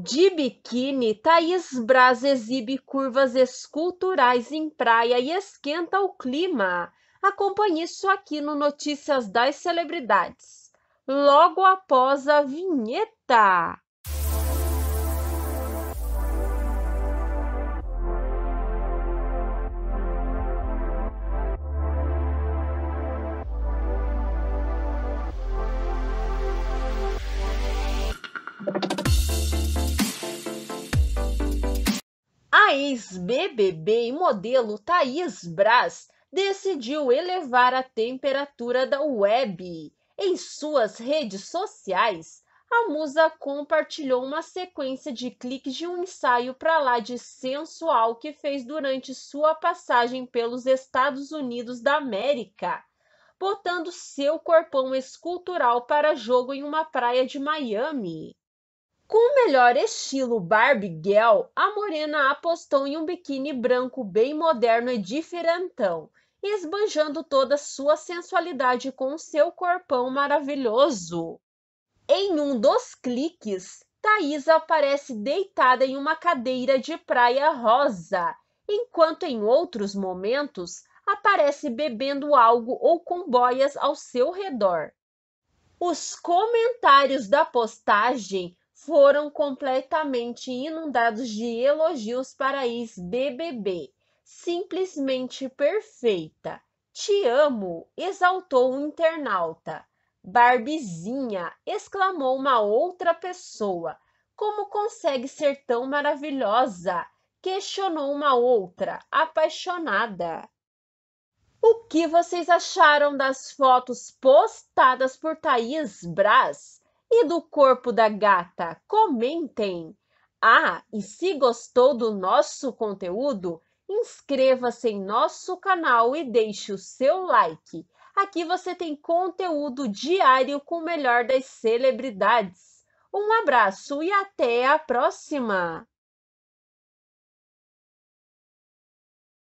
De biquíni, Thaís Braz exibe curvas esculturais em praia e esquenta o clima. Acompanhe isso aqui no Notícias das Celebridades. Logo após a vinheta. A ex-BBB e modelo Thaís Braz decidiu elevar a temperatura da web. Em suas redes sociais, a musa compartilhou uma sequência de cliques de um ensaio para lá de sensual que fez durante sua passagem pelos Estados Unidos da América, botando seu corpão escultural para jogo em uma praia de Miami. Com o melhor estilo Barbie Girl, a morena apostou em um biquíni branco bem moderno e diferentão, esbanjando toda sua sensualidade com seu corpão maravilhoso. Em um dos cliques, Thaís aparece deitada em uma cadeira de praia rosa, enquanto em outros momentos aparece bebendo algo ou com boias ao seu redor. Os comentários da postagem foram completamente inundados de elogios para a ex-BBB. Simplesmente perfeita. Te amo, exaltou um internauta. Barbizinha, exclamou uma outra pessoa. Como consegue ser tão maravilhosa? Questionou uma outra, apaixonada. O que vocês acharam das fotos postadas por Thaís Braz? E do corpo da gata? Comentem! Ah, e se gostou do nosso conteúdo, inscreva-se em nosso canal e deixe o seu like. Aqui você tem conteúdo diário com o melhor das celebridades. Um abraço e até a próxima!